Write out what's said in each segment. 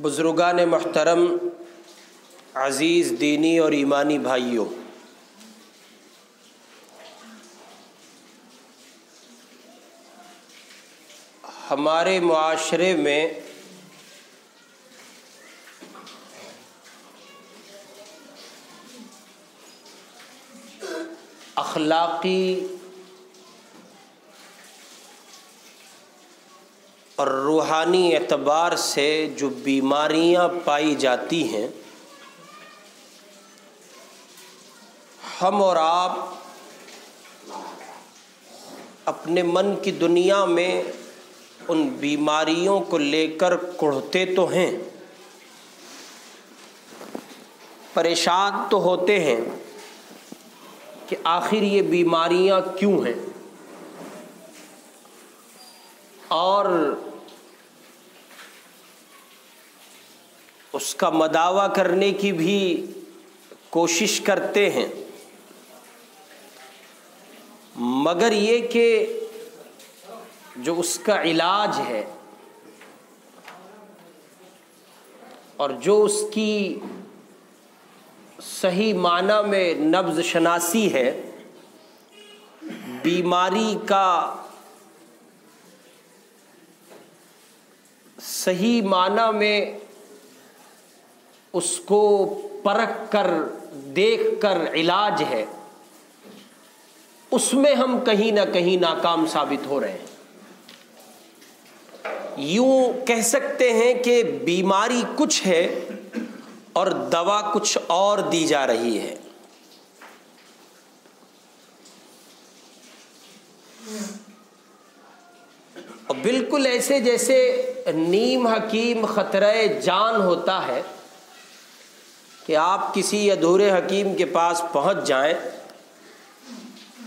बुज़ुर्गान महतरम अज़ीज़ दीनी और ईमानी भाइयों। हमारे माशरे में अखलाक़ी और रूहानी एतबार से जो बीमारियाँ पाई जाती हैं, हम और आप अपने मन की दुनिया में उन बीमारियों को लेकर कुढ़ते तो हैं, परेशान तो होते हैं कि आखिर ये बीमारियाँ क्यों हैं? और उसका मदावा करने की भी कोशिश करते हैं। मगर ये कि जो उसका इलाज है और जो उसकी सही माना में नब्ज शनासी है, बीमारी का सही माना में उसको परख कर, देख कर इलाज है। उसमें हम कहीं ना कहीं नाकाम साबित हो रहे हैं। यूँ कह सकते हैं कि बीमारी कुछ है और दवा कुछ और दी जा रही है। और बिल्कुल ऐसे जैसे नीम हकीम खतरे जान होता है कि आप किसी अधूरे हकीम के पास पहुँच जाएँ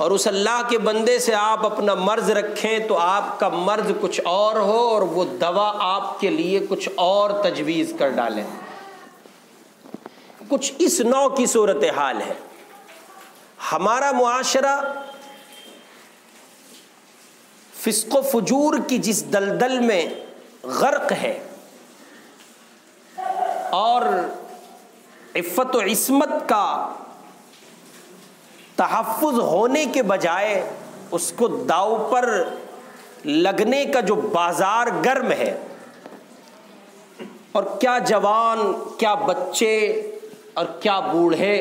और उस अल्लाह के बंदे से आप अपना मर्ज रखें तो आपका मर्ज कुछ और हो और वो दवा आपके लिए कुछ और तजवीज़ कर डालें। कुछ इस नौ की सूरत हाल है। हमारा मुआशरा फिस्को फजूर की जिस दलदल में गर्क है और इफ़्फ़त इसमत का तहफ़ होने के बजाय उसको दाव पर लगने का जो बाज़ार गर्म है, और क्या जवान, क्या बच्चे, और क्या बूढ़े,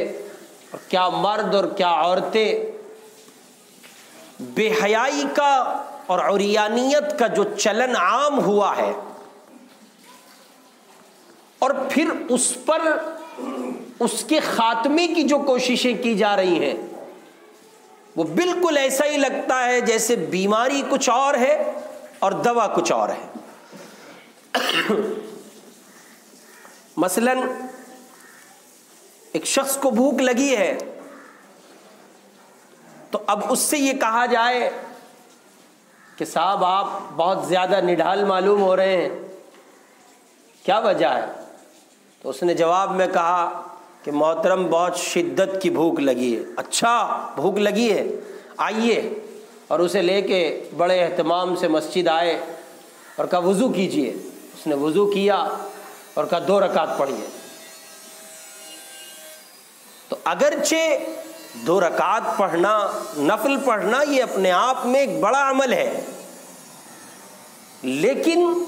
और क्या मर्द, और क्या औरतें बेहयाई का और औरियानियत का जो चलन आम हुआ है, और फिर उस पर उसके खात्मे की जो कोशिशें की जा रही हैं, वो बिल्कुल ऐसा ही लगता है जैसे बीमारी कुछ और है और दवा कुछ और है। मसलन, एक शख्स को भूख लगी है तो अब उससे ये कहा जाए कि साहब, आप बहुत ज़्यादा निढाल मालूम हो रहे हैं। क्या वजह है? तो उसने जवाब में कहा कि मोहतरम, बहुत शिद्दत की भूख लगी है। अच्छा भूख लगी है। आइए और उसे लेके बड़े अहतमाम से मस्जिद आए और कहा, वज़ू कीजिए। उसने वज़ू किया और कहा, दो रकात पढ़िए। तो अगरचे दो रकात पढ़ना, नफल पढ़ना, ये अपने आप में एक बड़ा अमल है। लेकिन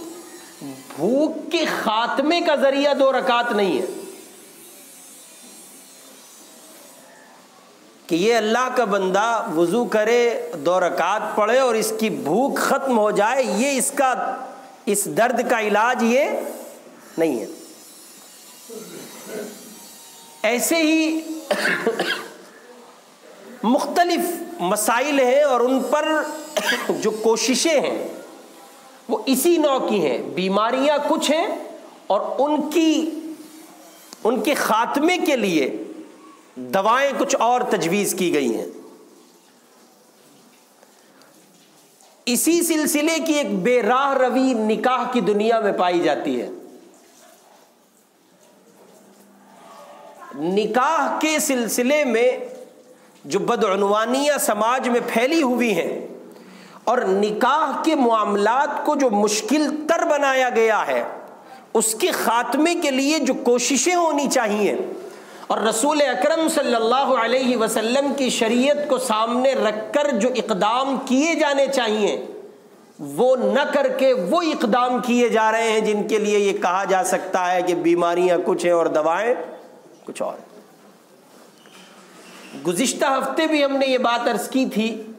भूख के खात्मे का ज़रिया दो रकात नहीं है। कि ये अल्लाह का बंदा वज़ू करे, दो रकात पढ़े और इसकी भूख ख़त्म हो जाए, ये इसका, इस दर्द का इलाज ये नहीं है। ऐसे ही मुख्तलिफ़ मसाइल हैं और उन पर जो कोशिशें हैं वो इसी नौ की हैं। बीमारियाँ कुछ हैं और उनकी, उनके खात्मे के लिए दवाएँ कुछ और तजवीज की गई हैं। इसी सिलसिले की एक बेराह रवि निकाह की दुनिया में पाई जाती है। निकाह के सिलसिले में जो बदनवानियाँ समाज में फैली हुई हैं और निकाह के मामलात को जो मुश्किल तर बनाया गया है, उसके ख़ात्मे के लिए जो कोशिशें होनी चाहिए। और रसूल अकरम सल्लल्लाहु अलैहि वसल्लम की शरीयत को सामने रखकर जो इकदाम किए जाने चाहिए, वो न करके वो इकदाम किए जा रहे हैं जिनके लिए ये कहा जा सकता है कि बीमारियाँ कुछ हैं और दवाएँ कुछ और गुज्त हफ़्ते भी हमने ये बात अर्ज़ की थी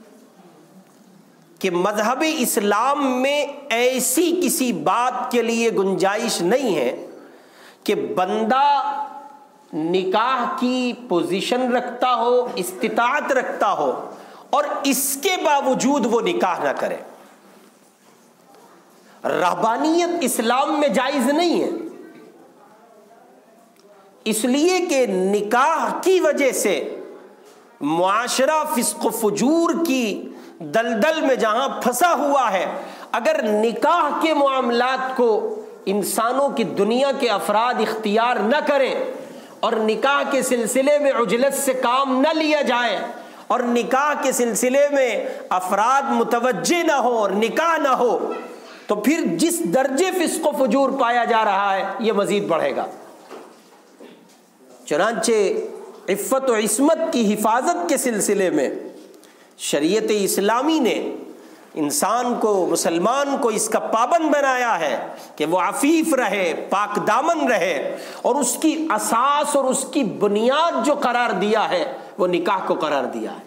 कि मज़हब इस्लाम में ऐसी किसी बात के लिए गुंजाइश नहीं है कि बंदा निकाह की पोजीशन रखता हो इस्तात रखता हो और इसके बावजूद वो निकाह ना करे। रहबानियत इस्लाम में जायज़ नहीं है। इसलिए कि निकाह की वजह से मुआशरा फिस्क फजूर की दलदल में जहाँ फंसा हुआ है, अगर निकाह के मामलात को इंसानों की दुनिया के अफराद इख्तियार न करें और निकाह के सिलसिले में उजलत से काम न लिया जाए और निकाह के सिलसिले में अफराद मुतवजे ना हो और निकाह ना हो तो फिर जिस दर्जे फिस्को फजूर पाया जा रहा है यह मजीद बढ़ेगा। चनाचे इफ़्फ़त और इसमत की हिफाजत के सिलसिले में शरीयत इस्लामी ने इंसान को, मुसलमान को इसका पाबंद बनाया है कि वो आफीफ रहे, पाक दामन रहे और उसकी असास और उसकी बुनियाद जो करार दिया है, वो निकाह को करार दिया है।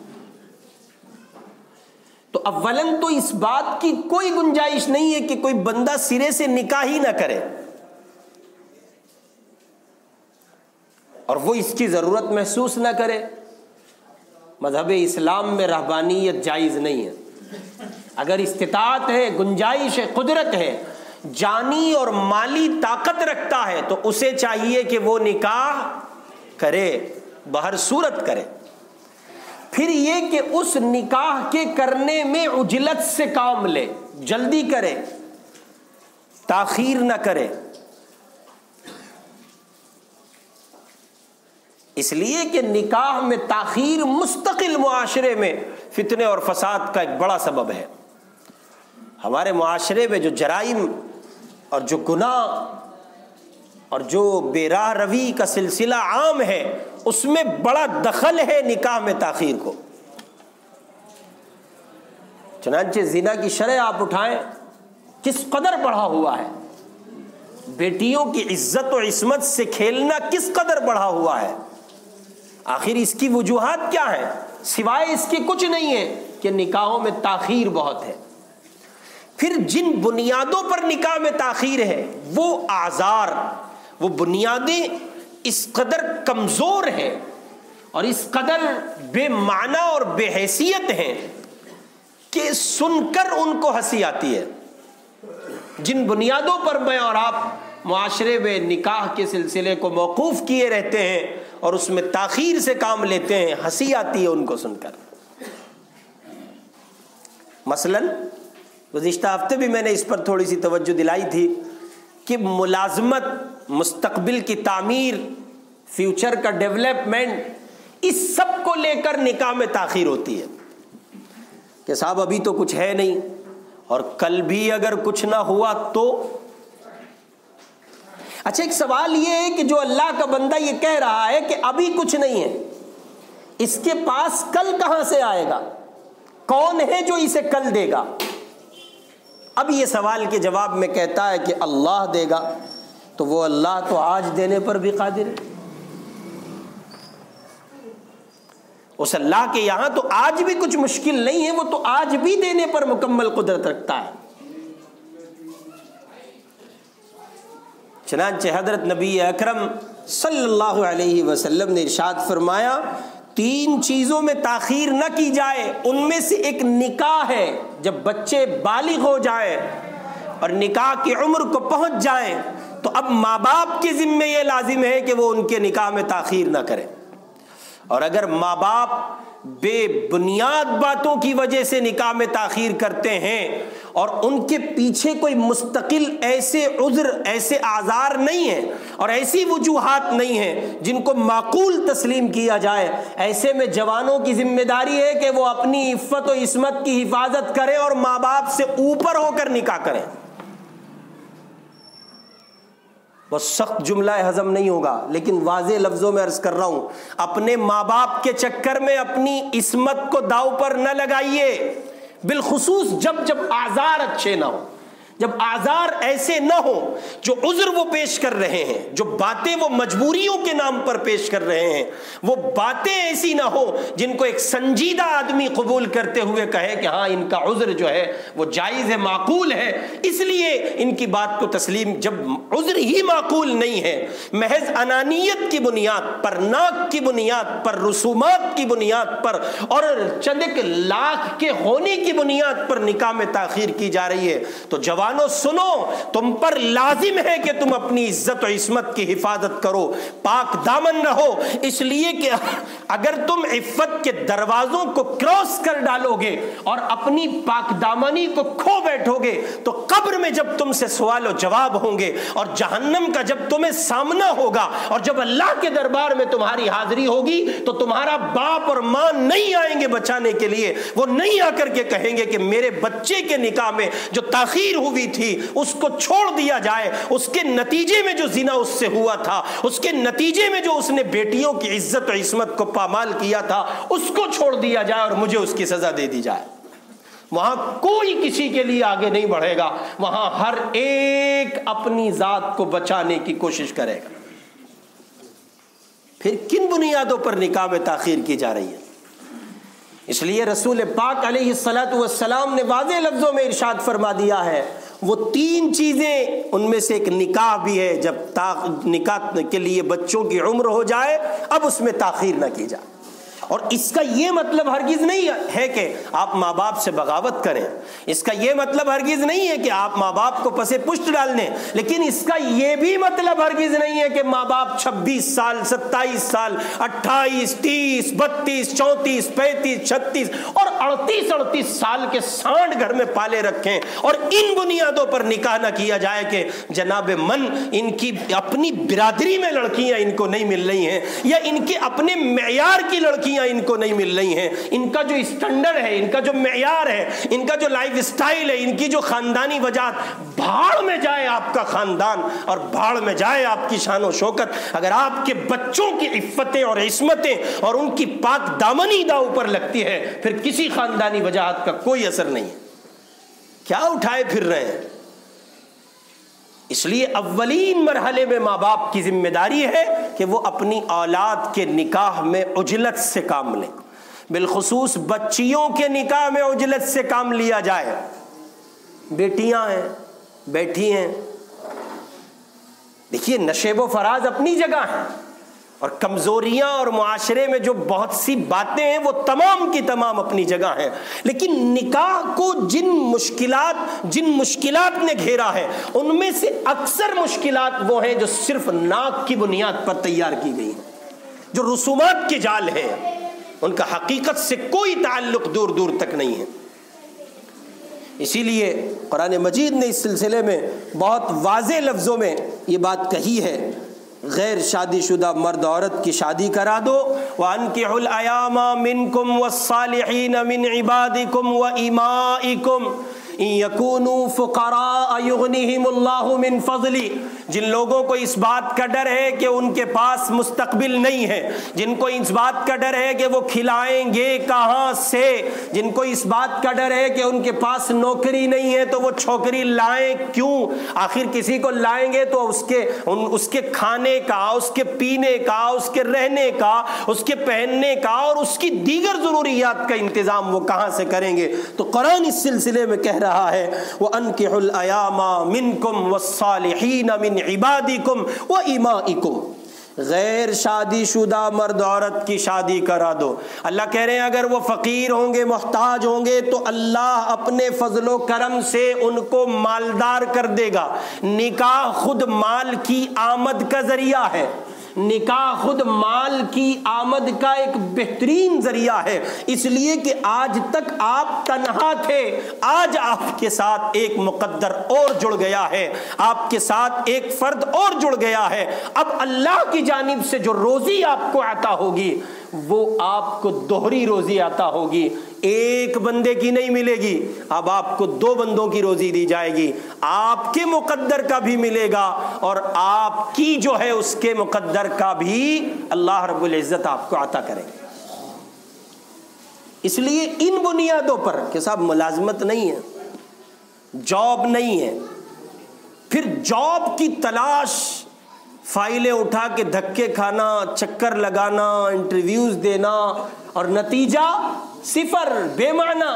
तो अव्वलन तो इस बात की कोई गुंजाइश नहीं है कि कोई बंदा सिरे से निकाह ही ना करे। और वो इसकी ज़रूरत महसूस ना करे। मज़हब इस्लाम में रहबानियत जायज़ नहीं है। अगर इस्तात है, गुंजाइश है, कुदरत है, जानी और माली ताकत रखता है तो उसे चाहिए कि वो निकाह करे, बहर सूरत करे। फिर ये कि उस निकाह के करने में उजलत से काम ले, जल्दी करे, ताखीर ना करे। इसलिए कि निकाह में ताखीर मुस्तकिल मुआशरे में फितने और फसाद का एक बड़ा सबब है। हमारे माशरे में जो जराइम और जो गुनाह और जो बेराह रवी का सिलसिला आम है, उसमें बड़ा दखल है निकाह में ताखीर को। चनाचे जिना की शरह आप उठाएँ, किस कदर बढ़ा हुआ है? बेटियों की इज़्ज़त और इसमत से खेलना किस कदर बढ़ा हुआ है? आखिर इसकी वजूहत क्या है? सिवाय इसके कुछ नहीं है कि निकाहों में ताखीर बहुत है। फिर जिन बुनियादों पर निकाह में ताखीर है, वो आज़ार, वो बुनियादें इस कदर कमज़ोर हैं और इस कदर बेमाना और बेहैसियत हैं कि सुनकर उनको हँसी आती है। जिन बुनियादों पर मैं और आप माशरे में निकाह के सिलसिले को मौकूफ़ किए रहते हैं और उसमें ताखीर से काम लेते हैं, हँसी आती है उनको सुनकर। मसलन गुज्त हफ़्ते भी मैंने इस पर थोड़ी सी तवज्जो दिलाई थी कि मुलाजमत, मुस्तकबिल की तामीर, फ्यूचर का डेवलपमेंट, इस सबको लेकर निकाह में ताखीर होती है। कि साहब अभी तो कुछ है नहीं और कल भी अगर कुछ ना हुआ तो अच्छा एक सवाल यह है कि जो अल्लाह का बंदा ये कह रहा है कि अभी कुछ नहीं है, इसके पास कल कहाँ से आएगा? कौन है जो इसे कल देगा? अब ये सवाल के जवाब में कहता है कि अल्लाह देगा तो वो अल्लाह तो आज देने पर भी कादिर है। उस अल्लाह के यहाँ तो आज भी कुछ मुश्किल नहीं है, वो तो आज भी देने पर मुकम्मल कुदरत रखता है। चनानचे हज़रत नबी अकरम सल्लल्लाहु अलैहि वसल्लम ने इरशाद फरमाया, तीन चीज़ों में ताखीर न की जाए, उनमें से एक निकाह है, जब बच्चे बालिग हो जाए और निकाह की उम्र को पहुँच जाए तो अब माँ बाप के ज़िम्मे ये लाजिम है कि वो उनके निकाह में ताखीर ना करें। और अगर माँ बाप बेबुनियाद बातों की वजह से निकाह में ताखीर करते हैं और उनके पीछे कोई मुस्तकिल ऐसे उज्र, ऐसे आज़ार नहीं है और ऐसी वजूहत नहीं है जिनको माकूल तस्लीम किया जाए। ऐसे में जवानों की ज़िम्मेदारी है कि वो अपनी इफ़्फ़त और इसमत की हिफाजत करें और माँ बाप से ऊपर होकर निकाह करें। बहुत सख्त जुमला हजम नहीं होगा। लेकिन वाजे लफ्ज़ों में अर्ज़ कर रहा हूँ, अपने माँ बाप के चक्कर में अपनी इसमत को दाव पर न लगाइए। बिलखसूस जब जब आज़ार अच्छे ना हो। जब आज़ार ऐसे न हो, जो उज्र वो पेश कर रहे हैं, जो बातें वो मजबूरियों के नाम पर पेश कर रहे हैं, वो बातें ऐसी ना हो जिनको एक संजीदा आदमी कबूल करते हुए कहे कि हाँ इनका उज्र जो है, वो जायज़ है, माकूल है। इसलिए इनकी बात को तस्लीम जब उज्र ही माकूल नहीं है, महज अनानियत की बुनियाद पर, नाक की बुनियाद पर, रसूमात की बुनियाद पर और चंद लाख के होने की बुनियाद पर निकाह में ताखिर की जा रही है तो जवाब जवानों सुनो, तुम पर लाजिम है कि तुम अपनी इज़्ज़त और इसमत की हिफाजत करो, पाक दामन रहो। इसलिए कि अगर तुम इफ्फत के दरवाजों को क्रॉस कर डालोगे और अपनी पाक दामनी को खो बैठोगे तो कब्र में जब तुमसे सवाल जवाब होंगे और जहन्नम का जब तुम्हें सामना होगा और जब अल्लाह के दरबार में तुम्हारी हाजिरी होगी तो तुम्हारा बाप और माँ नहीं आएँगे बचाने के लिए। वो नहीं आकर के कहेंगे कि मेरे बच्चे के निकाह में जो ताखीर हुई हुई थी, उसको छोड़ दिया जाए। उसके नतीजे में जो जिना उससे हुआ था, उसके नतीजे में जो उसने बेटियों की इज़्ज़त और इसमत को पामाल किया था, उसको छोड़ दिया जाए और मुझे उसकी सजा दे दी जाए। वहाँ कोई किसी के लिए आगे नहीं बढ़ेगा। वहाँ हर एक अपनी जात को बचाने की कोशिश करेगा। फिर किन बुनियादों पर निकाह में ताखिर की जा रही है? इसलिए रसूल पाक सलाम ने वाज लफ्ज़ों में इरशाद फरमा दिया है। वो तीन चीज़ें उनमें से एक निकाह भी है। जब निकाह के लिए बच्चों की उम्र हो जाए, अब उसमें ताखीर ना की जाए। और इसका यह मतलब हरगिज नहीं है कि आप माँ बाप से बगावत करें। इसका यह मतलब हरगिज नहीं है कि आप माँ बाप को पसे पुष्ट डाल दें लेकिन इसका यह भी मतलब हरगिज नहीं है कि माँ बाप 26 साल 27 साल 28 30 32 34 पैंतीस, छत्तीस और अड़तीस अड़तीस साल के सांड घर में पाले रखें और इन बुनियादों पर निकाह ना किया जाए कि जनाब मन, इनकी अपनी बिरादरी में लड़कियाँ इनको नहीं मिल रही हैं या इनके अपने मैार की लड़कियाँ लड़कियाँ इनको नहीं मिल रही हैं। इनका जो स्टैंडर्ड है, इनका जो मैार है, इनका जो लाइफ स्टाइल है, इनकी जो खानदानी वजह, भाड़ में जाए आपका खानदान और भाड़ में जाए आपकी शान शौकत। अगर आपके बच्चों की इफ्फतें और इसमतें और उनकी पाक दामनी दाव पर लगती है, फिर किसी खानदानी वजाहत का कोई असर नहीं क्या उठाए फिर रहे हैं? इसलिए अव्वलीन मरहले में माँ बाप की ज़िम्मेदारी है कि वो अपनी औलाद के निकाह में उजलत से काम लें। बिलखसूस बच्चियों के निकाह में उजलत से काम लिया जाए। बेटियाँ हैं, बैठी हैं। देखिए नशेब फराज अपनी जगह है। और कमज़ोरियाँ और माशरे में जो बहुत सी बातें हैं, वो तमाम की तमाम अपनी जगह हैं। लेकिन निकाह को जिन मुश्किलात जिन मुश्किलात ने घेरा है, उनमें से अक्सर मुश्किलात वो हैं जो सिर्फ़ नाक की बुनियाद पर तैयार की गई हैं। जो रसूमात के जाल हैं, उनका हकीकत से कोई ताल्लुक दूर दूर तक नहीं है। इसीलिए कुरान मजीद ने इस सिलसिले में बहुत वाज लफ्ज़ों में ये बात कही है गैर शादीशुदा मर्द औरत की शादी करा दो। वन के मिन कुम व साल मिन इबादिकुम व इमाइकुम। फ़जली। जिन लोगों को इस बात का डर है कि उनके पास मुस्तकबिल नहीं है, जिनको इस बात का डर है कि वो खिलाएँगे कहाँ से? जिनको इस बात का डर है कि उनके पास नौकरी नहीं है तो वो छोकरी लाएँ क्यों? आखिर किसी को लाएँगे तो उसके, उन, उसके खाने का, उसके पीने का, उसके रहने का, उसके पहनने का और उसकी दीगर ज़रूरियात का इंतज़ाम वो कहाँ से करेंगे? तो कुरान इस सिलसिले में कह रहा रहा है। वह अनकयामा मिनकुम वसालहीन मिन इबादिकुम व इमाइकुम। गैर शादीशुदा मर्द औरत की शादी करा दो। अल्लाह कह रहे हैं, अगर वो फ़कीर होंगे, मोहताज होंगे तो अल्लाह अपने फजलो करम से उनको मालदार कर देगा। निकाह खुद माल की आमद का ज़रिया है। निकाह खुद माल की आमद का एक बेहतरीन ज़रिया है। इसलिए कि आज तक आप तनहा थे, आज आपके साथ एक मुकद्दर और जुड़ गया है। आपके साथ एक फर्द और जुड़ गया है। अब अल्लाह की जानिब से जो रोजी आपको आता होगी वो आपको दोहरी रोजी आता होगी। एक बंदे की नहीं मिलेगी। अब आपको दो बंदों की रोजी दी जाएगी। आपके मुकद्दर का भी मिलेगा और आपकी जो है उसके मुकद्दर का भी अल्लाह रब्बुल इज़्ज़त आपको आता करेंगे। इसलिए इन बुनियादों पर कि साहब मुलाजमत नहीं है, जॉब नहीं है, फिर जॉब की तलाश फाइलें उठा के धक्के खाना चक्कर लगाना इंटरव्यूज़ देना और नतीजा सिफर बेमाना।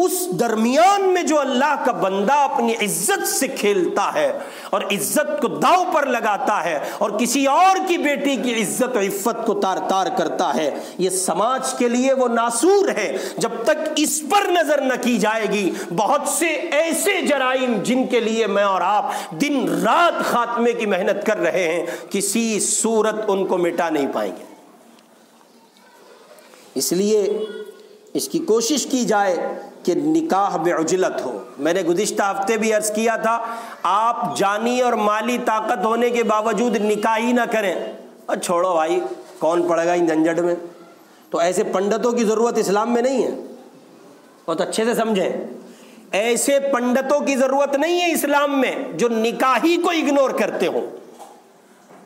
उस दरमियान में जो अल्लाह का बंदा अपनी इज़्ज़त से खेलता है और इज़्ज़त को दाव पर लगाता है और किसी और की बेटी की इज़्ज़त और इफ्फत को तार तार करता है, ये समाज के लिए वो नासूर है। जब तक इस पर नज़र न की जाएगी, बहुत से ऐसे जराइम जिनके लिए मैं और आप दिन रात खात्मे की मेहनत कर रहे हैं, किसी सूरत उनको मिटा नहीं पाएँगे। इसलिए इसकी कोशिश की जाए कि निकाह में उजलत हो। मैंने गुज्त हफ़्ते भी अर्ज़ किया था, आप जानी और माली ताकत होने के बावजूद निकाह ही ना करें। और छोड़ो भाई, कौन पड़ेगा इन झंझट में? तो ऐसे पंडितों की ज़रूरत इस्लाम में नहीं है। बहुत अच्छे से समझें। ऐसे पंडितों की ज़रूरत नहीं है इस्लाम में, जो निकाही को इग्नोर करते हो।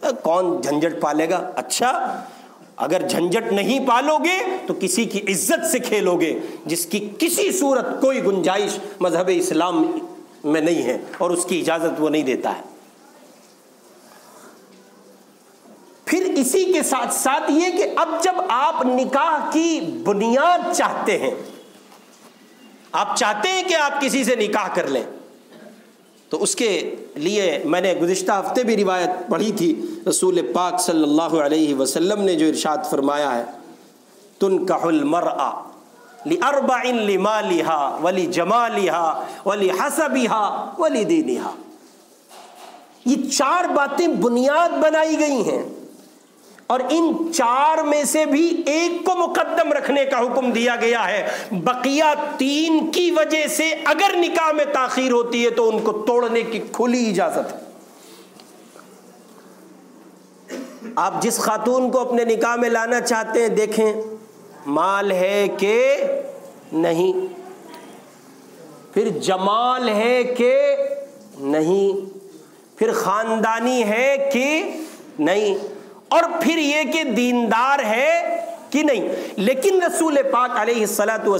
कौन झंझट पालेगा? अच्छा अगर झंझट नहीं पालोगे तो किसी की इज़्ज़त से खेलोगे, जिसकी किसी सूरत कोई गुंजाइश मज़हब इस्लाम में नहीं है, और उसकी इजाज़त वो नहीं देता है। फिर इसी के साथ साथ ये कि अब जब आप निकाह की बुनियाद चाहते हैं, आप चाहते हैं कि आप किसी से निकाह कर लें तो उसके लिए मैंने गुज्त हफ़्ते भी रिवायत पढ़ी थी, रसूल पाक सल्लल्लाहु अलैहि वसल्लम ने जो इरशाद फरमाया है तुन कहलमरा ली माली हा वली जमालिहा वली हसबिहा वली दीनिहा। ये चार बातें बुनियाद बनाई गई हैं। और इन चार में से भी एक को मुकदम रखने का हुक्म दिया गया है। बकिया तीन की वजह से अगर निकाह में ताखिर होती है तो उनको तोड़ने की खुली इजाज़त है। आप जिस खातून को अपने निकाह में लाना चाहते हैं, देखें, माल है कि नहीं। फिर जमाल है के नहीं। फिर खानदानी है कि नहीं। और फिर ये कि दीनदार है कि नहीं। लेकिन रसूल पाक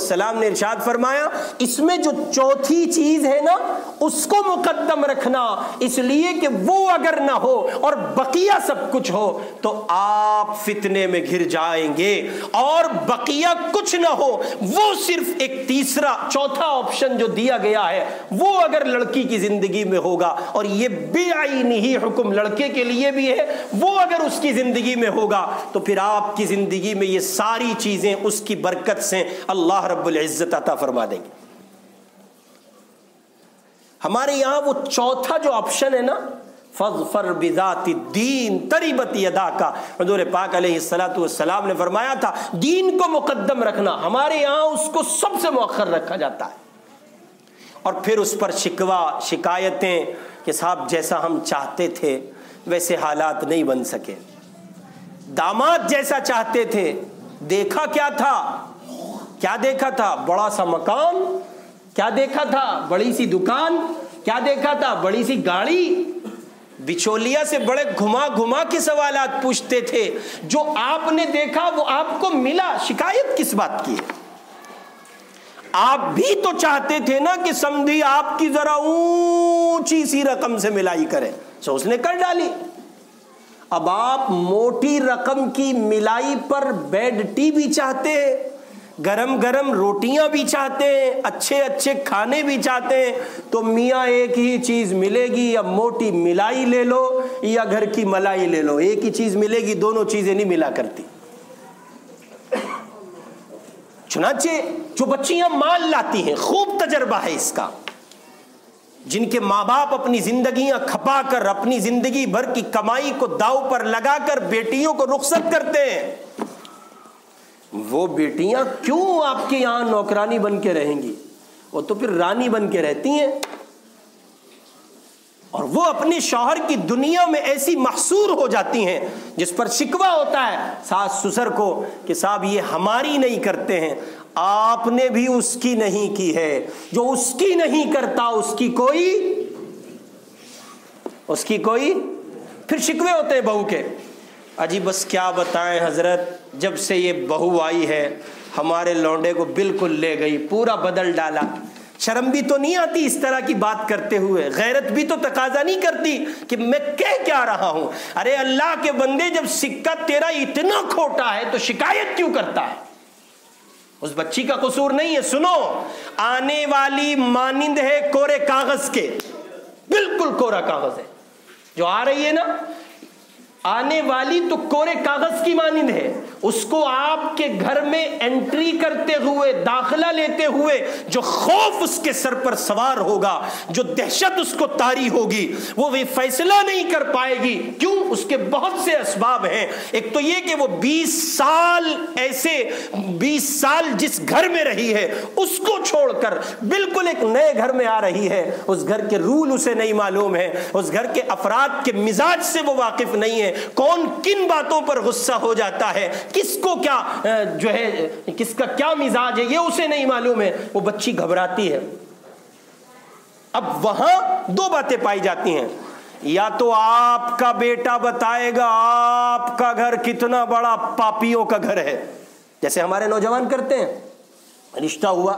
सलाम ने इरशाद फरमाया, इसमें जो चौथी चीज़ है ना, उसको मुकद्दम रखना, इसलिए कि वो अगर ना हो और बकिया सब कुछ हो तो आप फितने में घिर जाएँगे। और बकिया कुछ ना हो, वो सिर्फ़ एक तीसरा, चौथा ऑप्शन जो दिया गया है, वो अगर लड़की की ज़िंदगी में होगा, और ये बेआईनी ही हुक्म लड़के के लिए भी है, वो अगर उसकी ज़िंदगी में होगा तो फिर आपकी ज़िंदगी में ये सारी चीज़ें उसकी बरकत से अल्लाह रब्बुल इज़्ज़त अता फरमा देंगे। हमारे यहाँ वो चौथा जो ऑप्शन है ना फर बिजाती दीन, तरीबत अदा का हजूर पाक सलाम ने फरमाया था, दीन को मुकद्दम रखना, हमारे यहाँ उसको सबसे मौखर रखा जाता है। और फिर उस पर शिकवा, शिकायतें कि साहब जैसा हम चाहते थे, वैसे हालात नहीं बन सके। दामाद जैसा चाहते थे देखा क्या था? क्या देखा था? बड़ा सा मकान? क्या देखा था? बड़ी सी दुकान? क्या देखा था? बड़ी सी गाड़ी? बिचौलिया से बड़े घुमा घुमा के सवाल पूछते थे। जो आपने देखा, वो आपको मिला। शिकायत किस बात की? है आप भी तो चाहते थे ना कि समझी आपकी जरा ऊँची सी रकम से मिलाई करें। सो उसने कर डाली। अब आप मोटी रकम की मिलाई पर बेड टी भी चाहते हैं, गरम गरम रोटियाँ भी चाहते हैं, अच्छे अच्छे खाने भी चाहते हैं तो मियाँ एक ही चीज़ मिलेगी या मोटी मिलाई ले लो या घर की मलाई ले लो। एक ही चीज़ मिलेगी, दोनों चीज़ें नहीं मिला करती। चुनाचे, जो बच्चियाँ माल लाती हैं, खूब तजर्बा है इसका। जिनके माँ बाप अपनी जिंदगियाँ खपा कर अपनी ज़िंदगी भर की कमाई को दाव पर लगाकर बेटियों को रुखसत करते हैं। वो बेटियाँ क्यों आपके यहाँ नौकरानी बन के रहेंगी? वो तो फिर रानी बन के रहती हैं। और वो अपने शौहर की दुनिया में ऐसी महसूर हो जाती हैं, जिस पर शिकवा होता है सास ससुर को, कि साहब ये हमारी नहीं करते हैं। आपने भी उसकी नहीं की है। जो उसकी नहीं करता, उसकी कोई उसकी कोई फिर शिकवे होते हैं बहू के। अजी बस क्या बताएँ हज़रत, जब से ये बहू आई है, हमारे लौंडे को बिल्कुल ले गई, पूरा बदल डाला। शर्म भी तो नहीं आती इस तरह की बात करते हुए। गैरत भी तो तकाजा नहीं करती कि मैं कह क्या रहा हूँ। अरे अल्लाह के बंदे जब सिक्का तेरा इतना खोटा है तो शिकायत क्यों करता है? उस बच्ची का कसूर नहीं है, सुनो। आने वाली मानिंद है कोरे कागज़ के। बिल्कुल कोरा कागज़ है। जो आ रही है ना आने वाली तो कोरे कागज़ की मानिंद है। उसको आपके घर में एंट्री करते हुए, दाखिला लेते हुए, जो खौफ उसके सर पर सवार होगा, जो दहशत उसको तारी होगी, वो भी फैसला नहीं कर पाएगी। क्यों? उसके बहुत से असबाब हैं। एक तो ये कि वो 20 साल ऐसे 20 साल जिस घर में रही है, उसको छोड़कर बिल्कुल एक नए घर में आ रही है। उस घर के रूल उसे नहीं मालूम है। उस घर के अफराद के मिजाज से वो वाकिफ नहीं है। कौन किन बातों पर गुस्सा हो जाता है? किसको क्या जो है, किसका क्या मिजाज है, ये उसे नहीं मालूम है। वो बच्ची घबराती है। अब वहाँ दो बातें पाई जाती हैं। या तो आपका बेटा बताएगा, आपका घर कितना बड़ा पापियों का घर है। जैसे हमारे नौजवान करते हैं। रिश्ता हुआ।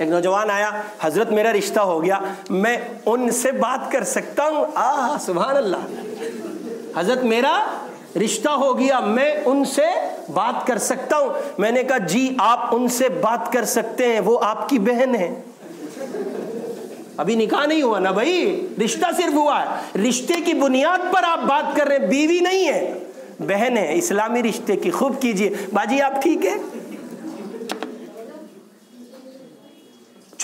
एक नौजवान आया, हज़रत, मेरा रिश्ता हो गया। मैं उनसे बात कर सकता हूँ? आ सुबह अल्लाह हज़रत मेरा रिश्ता हो गया, मैं उनसे बात कर सकता हूँ। मैंने कहा, जी, आप उनसे बात कर सकते हैं, वो आपकी बहन है। अभी निकाह नहीं हुआ ना भाई, रिश्ता सिर्फ़ हुआ है। रिश्ते की बुनियाद पर आप बात कर रहे हैं, बीवी नहीं है। बहन है, इस्लामी रिश्ते की, खूब कीजिए। बाजी, आप ठीक है?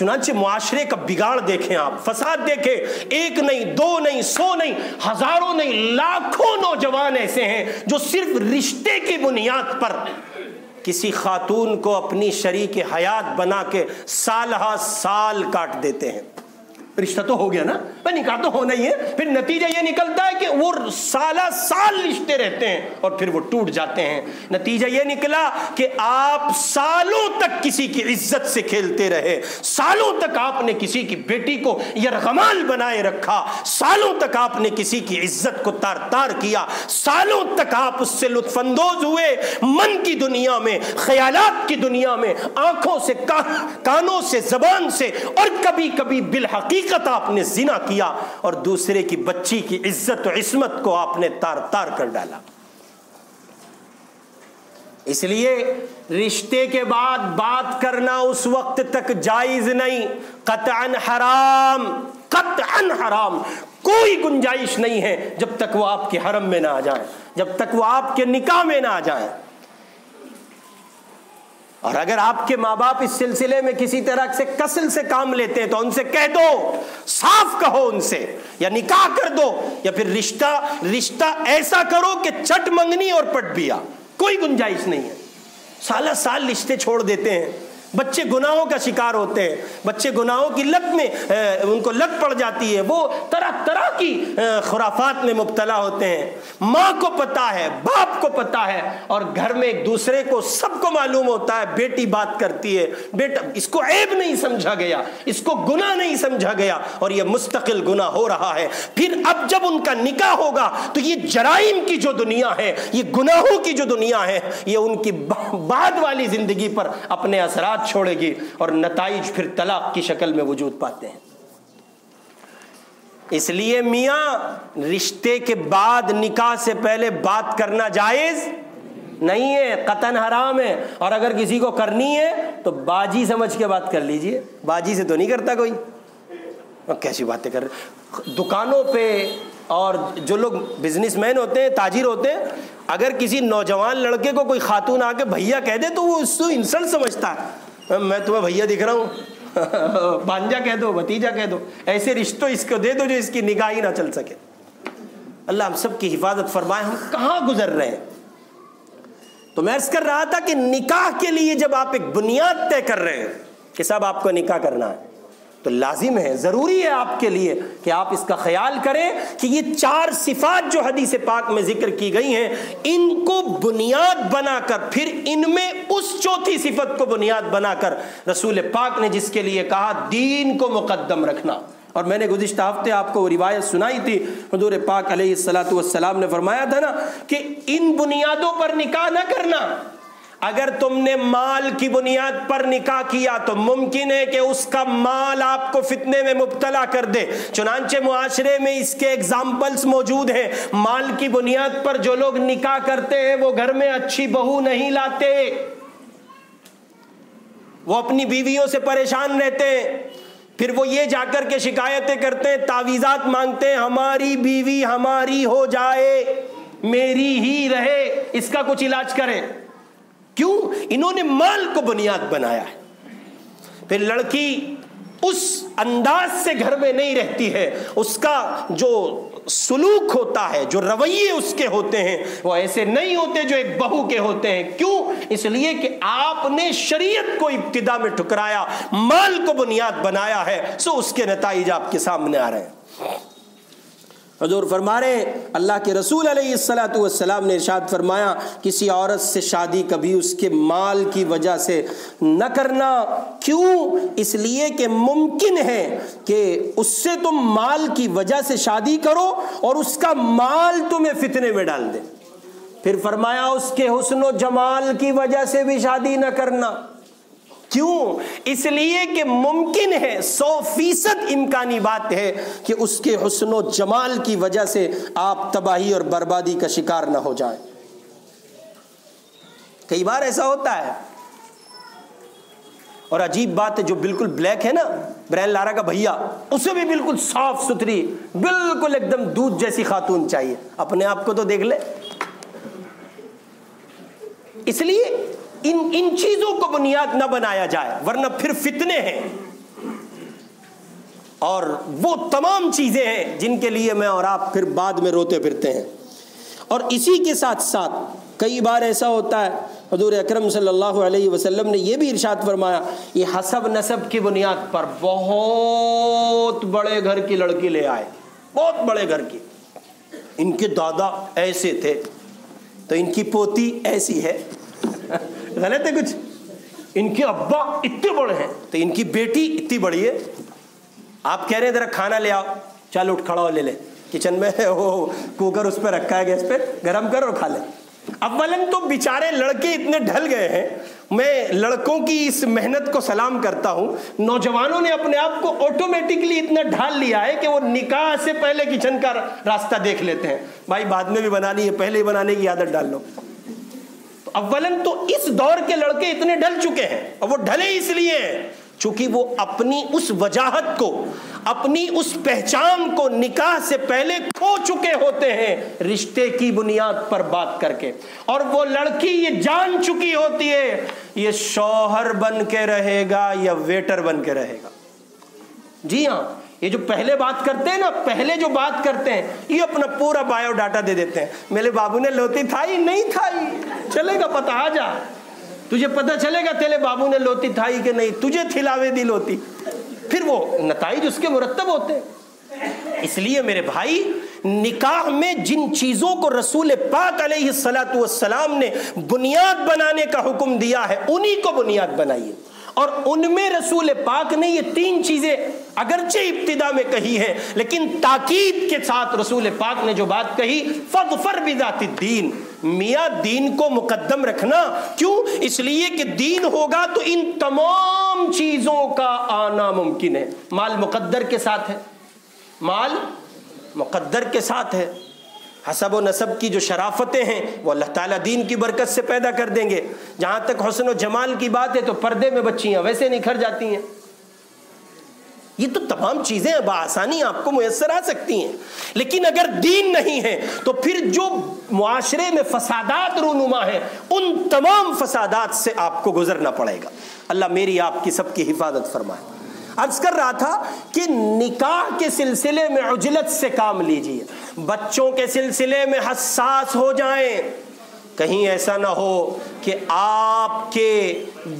चुनाचे मुआशरे का बिगाड़ देखें आप, फसाद देखें। एक नहीं, दो नहीं, सौ नहीं, हज़ारों नहीं, लाखों नौजवान ऐसे हैं जो सिर्फ़ रिश्ते की बुनियाद पर किसी खातून को अपनी शरीक हयात बना के साल साल काट देते हैं। रिश्ता तो हो गया ना? भाई निकाह तो होना ही है। फिर नतीजा ये निकलता है कि वो साला साल रिश्ते रहते हैं और फिर वो टूट जाते हैं। नतीजा ये निकला कि आप सालों तक किसी की इज़्ज़त से खेलते रहे। सालों तक आपने किसी की बेटी को यरगमाल बनाए रखा। सालों तक आपने किसी की इज़्ज़त को तार तार किया। सालों तक आप उससे लुत्फानंदोज हुए। मन की दुनिया में, ख्यालात की दुनिया में, आँखों से कानों से, जबान से और कभी कभी बिलहकीक हकीकत आपने जिना किया और दूसरे की बच्ची की इज़्ज़त और इसमत को आपने तार तार कर डाला। इसलिए रिश्ते के बाद बात करना उस वक्त तक जायज़ नहीं। कतअन हराम कतअन हराम। कोई गुंजाइश नहीं है जब तक वो आपके हरम में ना आ जाए, जब तक वो आपके निकाह में ना आ जाए। और अगर आपके माँ बाप इस सिलसिले में किसी तरह से कसल से काम लेते हैं तो उनसे कह दो, साफ़ कहो उनसे, या निकाह कर दो, या फिर रिश्ता रिश्ता ऐसा करो कि चट मंगनी और पट बिया, कोई गुंजाइश नहीं है। साला साल रिश्ते छोड़ देते हैं। बच्चे गुनाहों का शिकार होते हैं। बच्चे गुनाहों की लत में उनको लत पड़ जाती है। वो तरह तरह की खुराफात में मुबतला होते हैं। माँ को पता है, बाप को पता है, और घर में एक दूसरे को सबको मालूम होता है, बेटी बात करती है। बेटा, इसको ऐब नहीं समझा गया, इसको गुना नहीं समझा गया, और ये मुस्तकिल गुना हो रहा है। फिर अब जब उनका निकाह होगा तो ये जराइम की जो दुनिया है, ये गुनाहों की जो दुनिया है, ये उनकी बाद वाली ज़िंदगी पर अपने असरात साथ छोड़ेगी और नतज फिर तलाक की शक्ल में वजूद पाते हैं। इसलिए मियाँ, रिश्ते के बाद निकाह से पहले बात करना जायज़ नहीं है, कतन हराम है। और अगर किसी को करनी है तो बाजी समझ के बात कर लीजिए। बाजी से तो नहीं करता कोई। और कैसी बातें कर दुकानों पे और जो लोग बिजनेसमैन होते हैं, ताजिर होते हैं, अगर किसी नौजवान लड़के को कोई खातून आके भैया कह दे तो वो उसको इंसल्ट समझता है। मैं तुम्हें भैया दिख रहा हूँ। भांजा कह दो, भतीजा कह दो, ऐसे रिश्तों इसको दे दो जो इसकी निगाह ही ना चल सके। अल्लाह हम सब की हिफाजत फरमाए, हम कहाँ गुजर रहे हैं? तो मैं कर रहा था कि निकाह के लिए जब आप एक बुनियाद तय कर रहे हैं कि सब आपको निकाह करना है तो लाजिम है, ज़रूरी है आपके लिए कि आप इसका ख्याल करें कि ये चार सिफात जो हदीस पाक में ज़िक्र की गई हैं, इनको बुनियाद बनाकर, फिर इनमें उस चौथी सिफत को बुनियाद बनाकर रसूल पाक ने जिसके लिए कहा, दीन को मुकदम रखना। और मैंने गुजशत हफ़्ते आपको रिवायत सुनाई थी, हजूर पाक सलाम ने फरमाया था ना, कि इन बुनियादों पर निकाह ना करना। अगर तुमने माल की बुनियाद पर निकाह किया तो मुमकिन है कि उसका माल आपको फितने में मुबतला कर दे। चुनाचे मुआशरे में इसके एग्जाम्पल्स मौजूद हैं। माल की बुनियाद पर जो लोग निकाह करते हैं, वो घर में अच्छी बहू नहीं लाते। वो अपनी बीवियों से परेशान रहते हैं। फिर वो ये जाकर के शिकायतें करते हैं, तावीज़ात मांगते हैं, हमारी बीवी हमारी हो जाए, मेरी ही रहे, इसका कुछ इलाज करें। क्यों? इन्होंने माल को बुनियाद बनाया है। फिर लड़की उस अंदाज से घर में नहीं रहती है। उसका जो सुलूक होता है, जो रवैये उसके होते हैं, वो ऐसे नहीं होते जो एक बहू के होते हैं। क्यों? इसलिए कि आपने शरीयत को इब्तिदा में ठुकराया, माल को बुनियाद बनाया है, सो उसके नतज आपके सामने आ रहे हैं। हजूर फरमा रहे, अल्लाह के रसूल सलाम ने इरशाद फरमाया, किसी औरत से शादी कभी उसके माल की वजह से न करना। क्यों? इसलिए कि मुमकिन है कि उससे तुम माल की वजह से शादी करो और उसका माल तुम्हें फितने में डाल दे। फिर फरमाया, उसके हुस्न जमाल की वजह से भी शादी न करना। क्यों? इसलिए कि मुमकिन है, सौ फ़ीसद इम्कानी बात है कि उसके हुसन जमाल की वजह से आप तबाही और बर्बादी का शिकार ना हो जाए। कई बार ऐसा होता है। और अजीब बात है, जो बिल्कुल ब्लैक है ना, ब्रैन लारा का भैया, उसे भी बिल्कुल साफ़ सुथरी, बिल्कुल एकदम दूध जैसी खातून चाहिए। अपने आप को तो देख ले। इसलिए इन इन चीज़ों को बुनियाद न बनाया जाए, वरना फिर फितने हैं। और वो तमाम चीज़ें हैं जिनके लिए मैं और आप फिर बाद में रोते फिरते हैं। और इसी के साथ साथ कई बार ऐसा होता है, हजूर अक्रम सल्लल्लाहु अलैहि वसल्लम ने यह भी इरशाद फरमाया, ये हसब नसब की बुनियाद पर बहुत बड़े घर की लड़की ले आए, बहुत बड़े घर की। इनके दादा ऐसे थे तो इनकी पोती ऐसी है। गलत है कुछ? इनके अब्बा इतने बड़े हैं तो इनकी बेटी इतनी बड़ी है। आप कह रहे हैं, जरा खाना ले आओ, चल उठ, खड़ा हो, ले ले। किचन में वो कुकर उस पर रखा है, गैस पे, गरम कर और खा ले। अव्वलन तो बेचारे लड़के इतने ढल गए हैं, मैं लड़कों की इस मेहनत को सलाम करता हूँ। नौजवानों ने अपने आप को ऑटोमेटिकली इतना ढाल लिया है कि वो निकाह से पहले किचन का रास्ता देख लेते हैं। भाई, बाद में भी बनानी है, पहले ही बनाने की आदत डाल लो। अव्वलन तो इस दौर के लड़के इतने ढल चुके हैं, और वो ढले इसलिए हैं वो अपनी उस वजाहत को, अपनी उस पहचान को निकाह से पहले खो चुके होते हैं, रिश्ते की बुनियाद पर बात करके। और वो लड़की ये जान चुकी होती है, ये शौहर बन के रहेगा या वेटर बन के रहेगा। जी हाँ ये जो पहले बात करते हैं ना, पहले जो बात करते हैं, ये अपना पूरा बायोडाटा दे देते हैं। मेरे बाबू ने लोती था ही नहीं था ही चलेगा पता, आ जा। तुझे पता चलेगा तेरे बाबू ने लोती थाई कि नहीं, तुझे खिलावे दी लोती। फिर वो नतज उसके मुरतब होते हैं। इसलिए मेरे भाई, निकाह में जिन चीज़ों को रसूल पाक सलाम ने बुनियाद बनाने का हुक्म दिया है, उन्हीं को बुनियाद बनाइए। और उनमें रसूल पाक ने ये तीन चीज़ें अगरचे इब्तिदा में कही है, लेकिन ताकीद के साथ रसूल पाक ने जो बात कही फर बिजाती दीन, मियाँ दीन को मुकदम रखना। क्यों? इसलिए कि दीन होगा तो इन तमाम चीज़ों का आना मुमकिन है। माल मुकद्दर के साथ है। माल मुकद्दर के साथ है। हसब व नसब की जो शराफतें हैं, वो अल्लाह ताला दीन की बरकत से पैदा कर देंगे। जहाँ तक हसन व जमाल की बात है तो पर्दे में बच्चियाँ वैसे निखर जाती हैं। ये तो तमाम चीज़ें बसानी आपको मैसर आ सकती हैं। लेकिन अगर दीन नहीं है तो फिर जो मुआशरे में फसादात रूनुमा है, उन तमाम फसादात से आपको गुजरना पड़ेगा। अल्लाह मेरी आपकी सबकी हिफाजत फरमाए। अर्ज़ कर रहा था कि निकाह के सिलसिले में उजलत से काम लीजिए। बच्चों के सिलसिले में हसास हो जाएँ। कहीं ऐसा ना हो कि आपके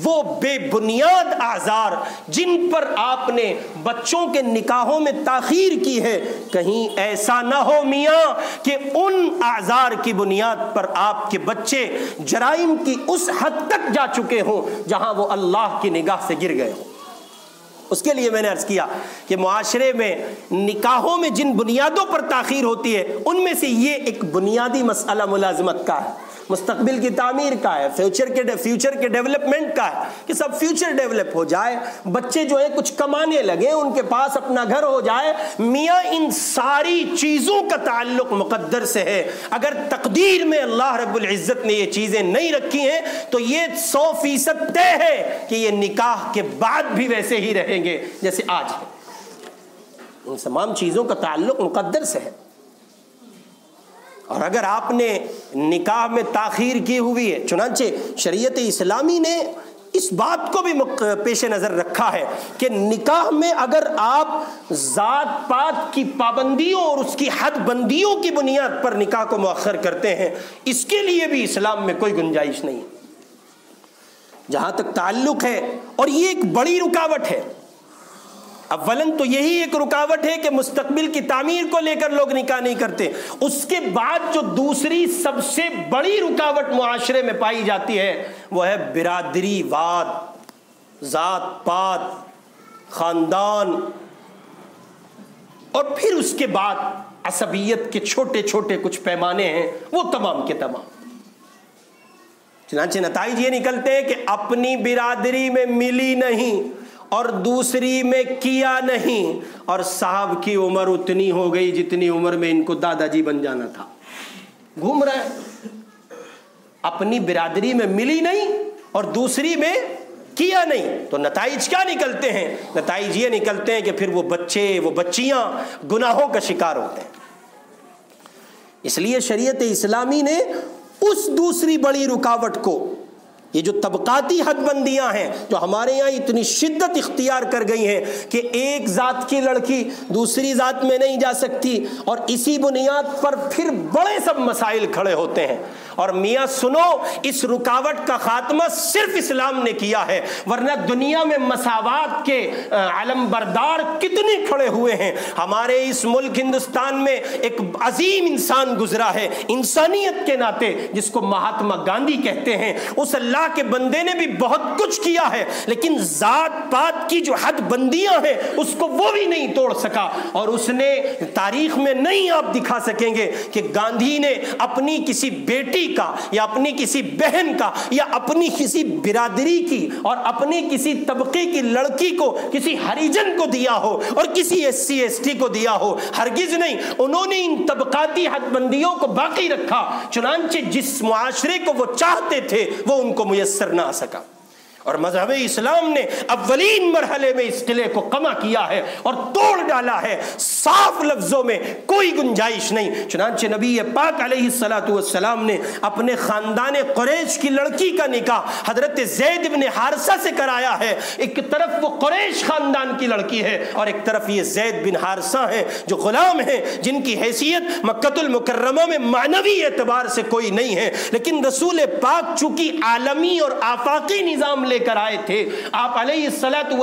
वो बेबुनियाद आज़ार जिन पर आपने बच्चों के निकाहों में ताखीर की है, कहीं ऐसा ना हो मियाँ कि उन आज़ार की बुनियाद पर आपके बच्चे जराइम की उस हद तक जा चुके हों जहाँ वो अल्लाह की निगाह से गिर गए हों। उसके लिए मैंने अर्ज़ किया कि माशरे में, निकाहों में जिन बुनियादों पर ताखीर होती है, उनमें से ये एक बुनियादी मसला मुलाजमत का है। मुस्तबिल की तामीर का है, फ्यूचर के फ्यूचर के डेवलपमेंट का है, कि सब फ्यूचर डेवलप हो जाए, बच्चे जो है कुछ कमाने लगे, उनके पास अपना घर हो जाए, मियाँ इन सारी चीज़ों का ताल्लुक मुकद्दर से है। अगर तकदीर में अल्लाह रब्बुल इज़्ज़त ने ये चीज़ें नहीं रखी हैं तो ये सौ फ़ीसद तय है कि ये निकाह के बाद भी वैसे ही रहेंगे, जैसे आज है। इन तमाम चीज़ों का ताल्लुक मुकद्दर से है। और अगर आपने निकाह में ताखीर की हुई है। चुनाचे शरीयत इस्लामी ने इस बात को भी पेश नज़र रखा है कि निकाह में अगर आप ज़ात पात की पाबंदियों और उसकी हद बंदियों की बुनियाद पर निकाह को मौखर करते हैं, इसके लिए भी इस्लाम में कोई गुंजाइश नहीं। जहाँ तक ताल्लुक है, और ये एक बड़ी रुकावट है। अव्वलन तो यही एक रुकावट है कि मुस्तकबिल की तामीर को लेकर लोग निकाह नहीं करते। उसके बाद जो दूसरी सबसे बड़ी रुकावट मुआशरे में पाई जाती है वह है बिरादरी वाद, ज़ात पात, ख़ानदान और फिर उसके बाद असबियत के छोटे छोटे कुछ पैमाने हैं, वो तमाम के तमाम। चनाचे नतज ये निकलते हैं कि अपनी बिरादरी में मिली नहीं। और दूसरी में किया नहीं। और साहब की उम्र उतनी हो गई जितनी उम्र में इनको दादाजी बन जाना था। घूम रहे अपनी बिरादरी में मिली नहीं और दूसरी में किया नहीं। तो नतज क्या निकलते हैं? नतज ये निकलते हैं कि फिर वो बच्चे, वो बच्चियाँ गुनाहों का शिकार होते हैं। इसलिए शरीयत इस्लामी ने उस दूसरी बड़ी रुकावट को ये जो तबकाती हदबंदियाँ हैं, जो हमारे यहाँ इतनी शिद्दत इख्तियार कर गई हैं कि एक ज़ात की लड़की दूसरी ज़ात में नहीं जा सकती और इसी बुनियाद पर फिर बड़े सब मसाइल खड़े होते हैं। और मियाँ सुनो, इस रुकावट का खात्मा सिर्फ़ इस्लाम ने किया है, वरना दुनिया में मसावत के आलम बरदार कितने खड़े हुए हैं। हमारे इस मुल्क हिंदुस्तान में एक अजीम इंसान गुजरा है, इंसानियत के नाते, जिसको महात्मा गांधी कहते हैं, उस अल्लाह के बंदे ने भी बहुत कुछ किया है, लेकिन जात पात की जो हद बंदियाँ हैं, उसको वो भी नहीं तोड़ सका। और उसने तारीख में नहीं आप दिखा सकेंगे कि गांधी ने अपनी किसी बेटी का, या अपनी किसी बहन का, या अपनी किसी बिरादरी की, और अपनी किसी तबके की लड़की को, किसी हरिजन को दिया हो, और किसी एस सी को दिया हो। हरगिज नहीं, उन्होंने इन तबकाती हदबंदियों को बाकी रखा। चुनाचे जिस मुआशरे को वो चाहते थे, वो उनको मुयसर ना आ सका। और मज़हब इस्लाम ने अव्वलीन मरहले में इस किले को कमा किया है और तोड़ डाला है। साफ़ लफ्जों में कोई गुंजाइश नहीं। चुनाच नबी पाक सलाम ने अपने खानदान कुरैश की लड़की का निकाह हज़रत जैद इब्ने हारसा से कराया है। एक तरफ़ वो कुरैश खानदान की लड़की है और एक तरफ़ ये जैद बिन हारसा है जो गुलाम है, जिनकी हैसियत मक्तुल मुकर्रमा में मानवी एतबार से कोई नहीं है। लेकिन रसूल पाक चूँकि आलमी और आफाकी निज़ाम लेकर आए थे। आप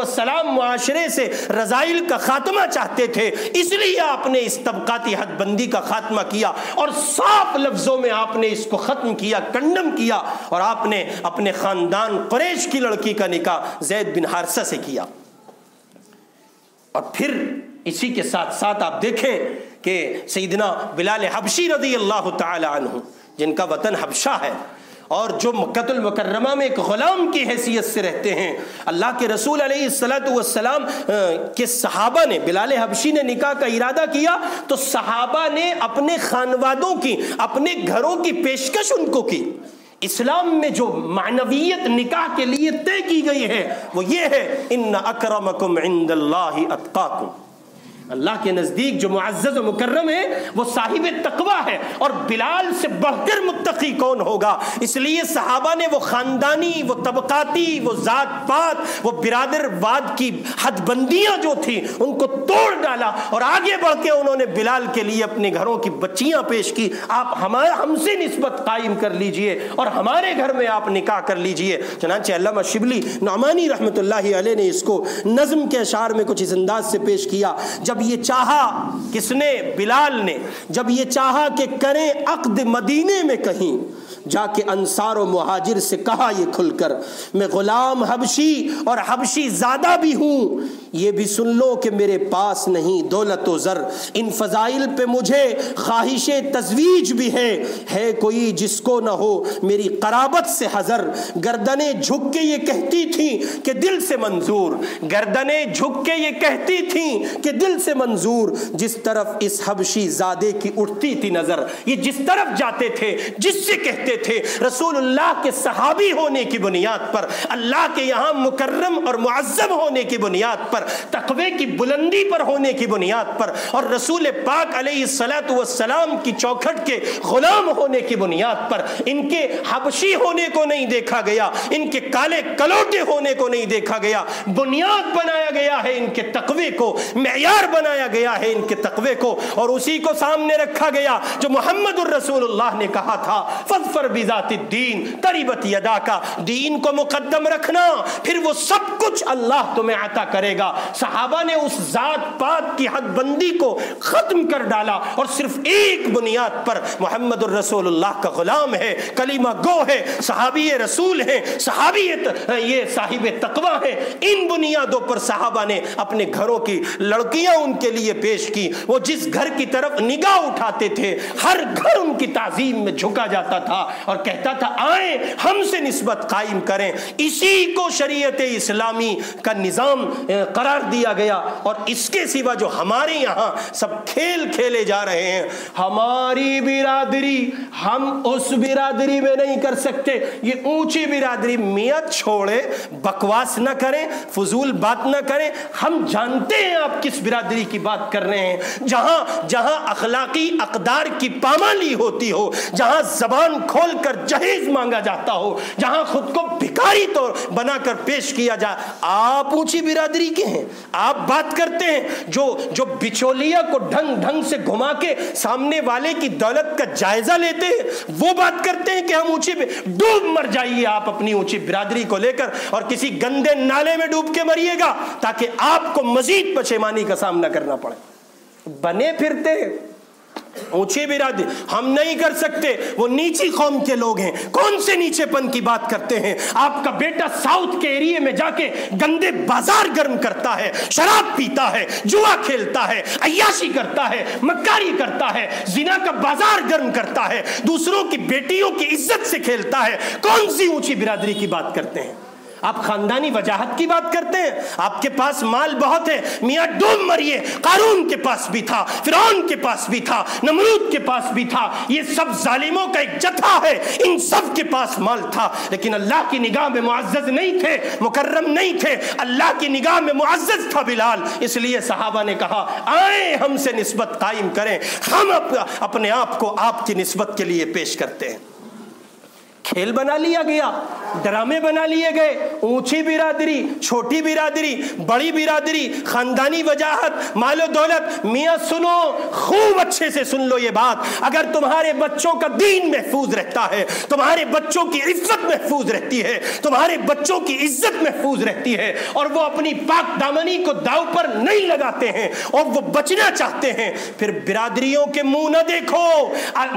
सलाम मुआशरे से रजाइल का खात्मा चाहते थे। इसलिए आपने इस तबकाती हदबंदी का खात्मा किया और साफ़ लफ्जों में आपने इसको ख़त्म किया, कंडम किया और आपने अपने ख़ानदान कुरैश की लड़की का निकाह जैद बिन हारसा से किया। और फिर इसी के साथ साथ आप देखें कि सईदना बिलाल हबशी रदी अल्लाह तु जिनका वतन हबशा है और जो मक्तुलमकरमा में एक ग़ुलाम की हैसियत से रहते हैं, अल्लाह के रसूल सलाम के सहाबा ने, बिलाल हबशी ने निकाह का इरादा किया तो सहाबा ने अपने खानवादों की, अपने घरों की पेशकश उनको की। इस्लाम में जो मानवीयत निकाह के लिए तय की गई है, वो ये है इन अक्रमकुम इंदल्लाहि अतकाकुम। अल्लाह के नज़दीक जो मुआज़ मुकर्रम है, वो साहिब तकवा है और बिलाल से बढ़कर मुत्तकी कौन होगा? इसलिए सहाबा ने वो ख़ानदानी, वो तबकाती, वो ज़ात पात वो बिरादरवाद की हदबंदियाँ जो थी, उनको तोड़ डाला और आगे बढ़ के उन्होंने बिलाल के लिए अपने घरों की बच्चियाँ पेश की। आप हमारे, हमसे नस्बत कायम कर लीजिए और हमारे घर में आप निकाह कर लीजिए। चनाचे अल्लामा शिबली नौमानी रहमत ने इसको नज़म के अशार में कुछ इस अंदाज से पेश किया। जब जब ये चाहा किसने? बिलाल ने। जब ये चाहा कि करें अक्द मदीने में कहीं। जाके अंसार महाजिर से कहा ये खुलकर, मैं गुलाम हबशी और हबशी ज़्यादा भी हूँ। ये भी सुन लो कि मेरे पास नहीं दौलत ज़र। इन फ़जाइल पे मुझे ख्वाहिश तजवीज भी है। है कोई जिसको ना हो मेरी कराबत से हज़र। गर्दने झुक के ये कहती थी कि दिल से मंजूर। गर्दने झुक के ये कहती थी कि दिल से मंजूर। जिस तरफ़ इस हबशी ज़ादे की उठती थी नज़र। ये जिस तरफ़ जाते थे, जिससे कहते थे, रसूलुल्लाह के सहाबी होने की बुनियाद पर, अल्लाह के यहाँ मुकर्रम और मुआज़म होने की बुनियाद पर तकवे की बुलंदी पर होने की बुनियाद पर, और रसूल पाक सलाम की चौखट के गुलाम होने की बुनियाद पर, इनके हबशी होने को नहीं देखा गया, इनके काले कलोटे होने को नहीं देखा गया, बुनियाद बनाया गया है इनके तकवे को, मैार बनाया गया है इनके तकवे को, और उसी को सामने रखा गया, जो मोहम्मद रसूलुल्लाह ने कहा था, फजफर बिजात दीन, तरीबत यदा का दीन को मुकद्दम रखना, फिर वो सब कुछ अल्लाह तुम्हें अता करेगा। सहाबा ने उस जात पात की हदबंदी को खत्म कर डाला और सिर्फ़ एक बुनियाद पर मोहम्मद रसूलुल्लाह का गुलाम है, कलीमा गो है, सहाबी रसूल है सहाबी ये साहिब तकवा है। इन बुनियादों पर सहाबा ने अपने घरों की लड़कियाँ उनके लिए पेश की। वो जिस घर की तरफ़ निगाह उठाते थे, हर घर उनकी ताजीम में झुका जाता था और कहता था, आए, हमसे नस्बत कायम करें। इसी को शरीयत इस्लामी का निज़ाम करार दिया गया और इसके सिवा जो हमारे यहाँ सब खेल खेले जा रहे हैं, हमारी बिरादरी हम उस बिरादरी में नहीं कर सकते। ये ऊँची बिरादरी मियाँ छोड़े, बकवास ना करें, फजूल बात ना करें। हम जानते हैं आप किस बिरादरी की बात कर रहे हैं। जहाँ जहाँ अखलाकी अकदार की पामाली होती हो, जहाँ जबान खोल खोल कर जहेज मांगा जाता हो, जहाँ खुद को भिकारी तो बनाकर पेश किया जाए आप ऊँची बिरादरी के हैं। आप बात करते हैं, जो जो बिचौलिया को ढंग ढंग से घुमा के सामने वाले की दौलत का जायजा लेते हैं, वो बात करते हैं कि हम ऊँची डूब मर जाइए आप अपनी ऊँची बिरादरी को लेकर और किसी गंदे नाले में डूब के मरिएगा ताकि आपको मजीद पछेमानी का सामना करना पड़े। बने फिरते ऊँची बिरादरी हम नहीं कर सकते। वो नीची कौम के लोग हैं। कौन से नीचेपन की बात करते हैं? आपका बेटा साउथ के एरिया में जाके गंदे बाज़ार गर्म करता है, शराब पीता है, जुआ खेलता है अयाशी करता है, मक्कारी करता है, जिना का बाज़ार गर्म करता है, दूसरों की बेटियों की इज़्ज़त से खेलता है। कौन सी ऊँची बिरादरी की बात करते हैं? आप खानदानी वजाहत की बात करते हैं? आपके पास माल बहुत है। मियाँ डूब मरिए। कारून के पास भी था फिर के पास भी था नमरूद के पास भी था। ये सब जालिमों का एक जथा है। इन सब के पास माल था। लेकिन अल्लाह की निगाह में मुआज़ नहीं थे मुकर्रम नहीं थे। अल्लाह की निगाह में मुआज़ था बिलाल। इसलिए सहाबा ने कहा आए हमसे नस्बत कायम करें। हम अप, अपने आप को आपकी नस्बत के लिए पेश करते हैं। खेल बना लिया गया। ड्रामे बना लिए गए। ऊँची बिरादरी, छोटी बिरादरी, बड़ी बिरादरी, खानदानी वजाहत, मालो दौलत। मियाँ, सुनो, खूब अच्छे से सुन लो ये बात। अगर तुम्हारे बच्चों का दीन महफूज रहता है, तुम्हारे बच्चों की इज़्ज़त महफूज रहती है, तुम्हारे बच्चों की इज़्ज़त महफूज रहती है, और वो अपनी पाक दामनी को दाव पर नहीं लगाते हैं, और वो बचना चाहते हैं, फिर बिरादरियों के मुँह न देखो।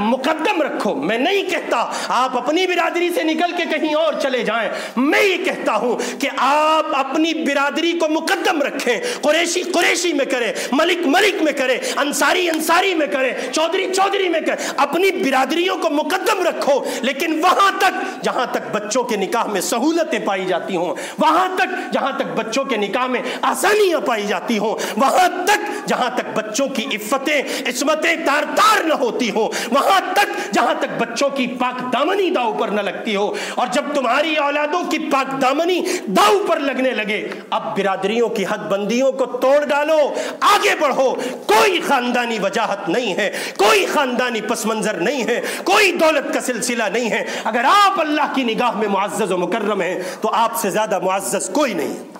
मुकदम रखो। मैं नहीं कहता, आप अपनी बिरादरी से निकल के कहीं और चले जाएँ। मैं ये कहता हूँ कि आप अपनी बिरादरी को मुकदम रखें। कुरेशी कुरेशी में करें, मलिक मलिक में करें, अंसारी अंसारी में करें, चौधरी चौधरी में करें। अपनी बिरादरियों को मुकदम रखो, लेकिन वहाँ तक, जहाँ तक बच्चों के निकाह में सहूलतें पाई जाती हों, वहाँ तक, जहाँ तक बच्चों के निकाह में आसानियाँ पाई जाती हों, वहाँ तक, जहाँ तक बच्चों की इफ्फतें, इसमतें तार तार न होती हो, वहाँ तक, जहाँ तक बच्चों की पाक दामनी दाव पर न लगती हो। और जब तुम्हारी औलादों की पाकदामनी दाव पर लगने लगे। अब बिरादरियों की हदबंदियों को तोड़ डालो, आगे बढ़ो। कोई खानदानी वजाहत नहीं है, कोई खानदानी पस मंजर नहीं है, कोई दौलत का सिलसिला नहीं है। अगर आप अल्लाह की निगाह में मुआज़ मुकर्रम हैं तो आपसे ज़्यादा मुआज़ कोई नहीं। है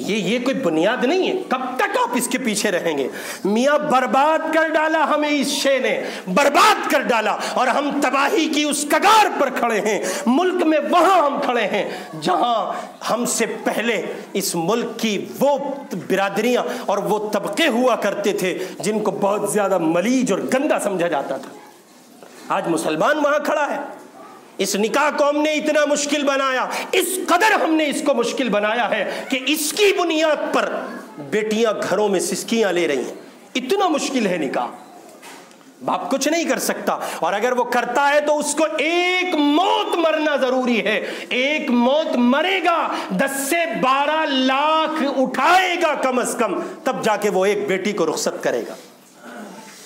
ये ये कोई बुनियाद नहीं है। कब तक आप इसके पीछे रहेंगे? मियाँ बर्बाद कर डाला हमें इस शे ने। बर्बाद कर डाला और हम तबाही की उस कगार पर खड़े हैं। मुल्क में वहाँ हम खड़े हैं, जहाँ हमसे पहले इस मुल्क की वो बिरादरियाँ और वो तबके हुआ करते थे, जिनको बहुत ज़्यादा मलीज और गंदा समझा जाता था। आज मुसलमान वहाँ खड़ा है। इस निकाह को हमने इतना मुश्किल बनाया, इस कदर हमने इसको मुश्किल बनाया है कि इसकी बुनियाद पर बेटियाँ घरों में सिस्कियाँ ले रही हैं। इतना मुश्किल है निकाह। बाप कुछ नहीं कर सकता। और अगर वो करता है तो उसको एक मौत मरना ज़रूरी है। एक मौत मरेगा, दस से बारह लाख उठाएगा कम अज कम, तब जाके वो एक बेटी को रुखसत करेगा।